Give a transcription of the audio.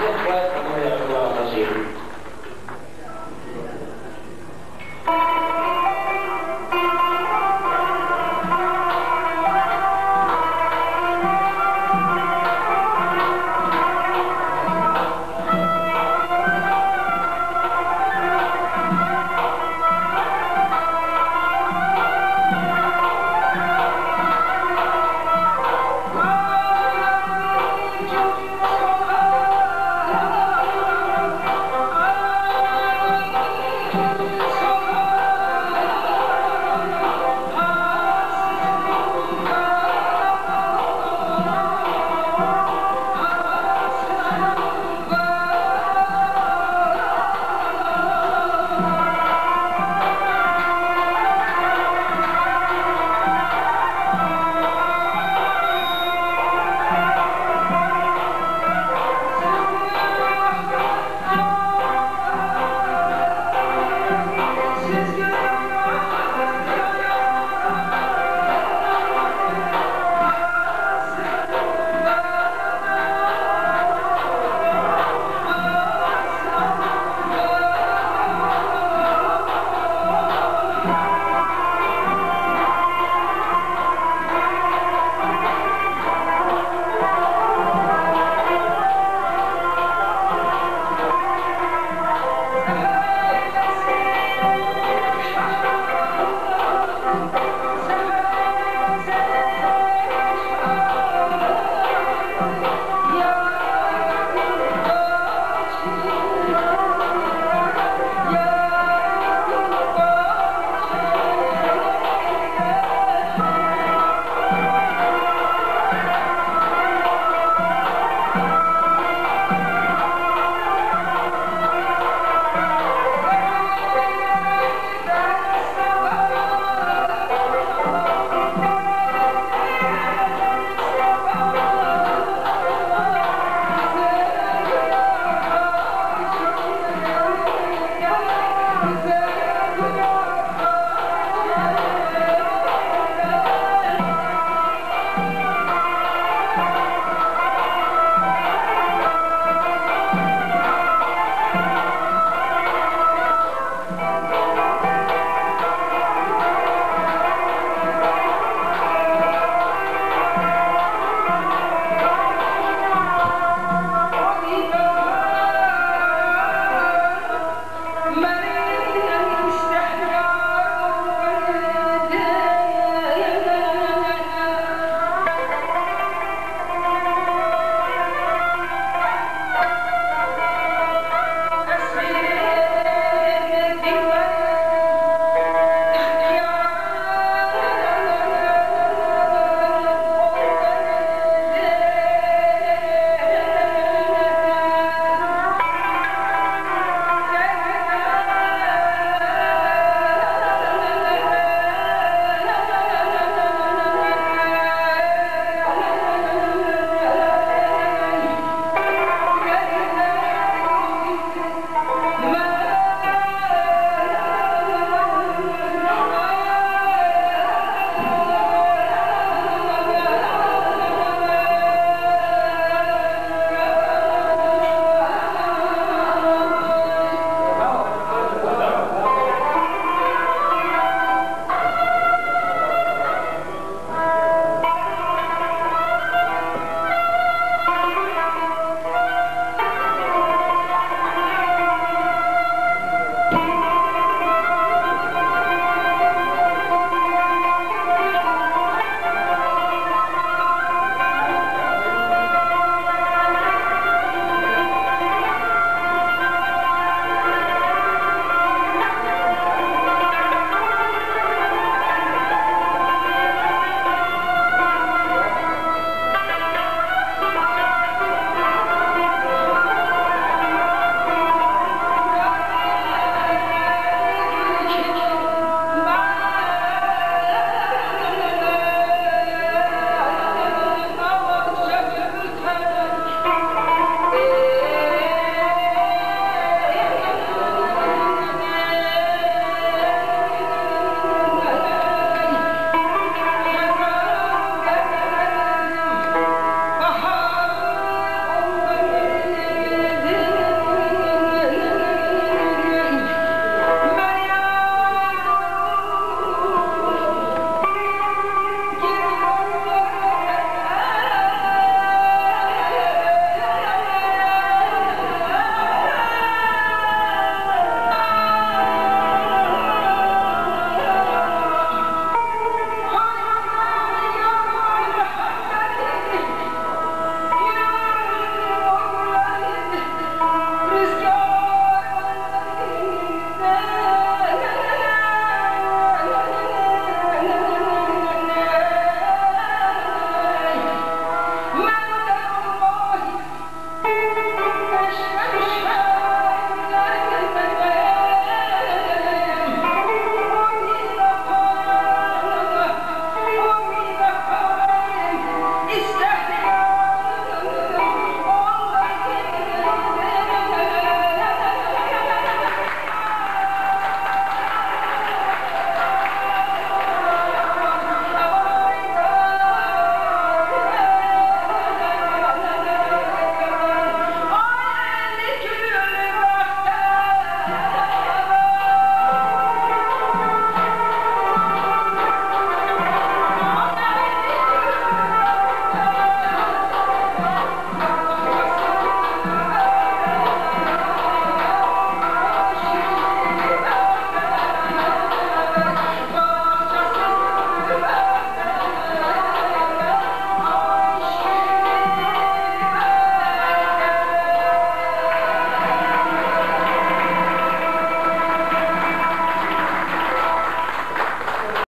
Good question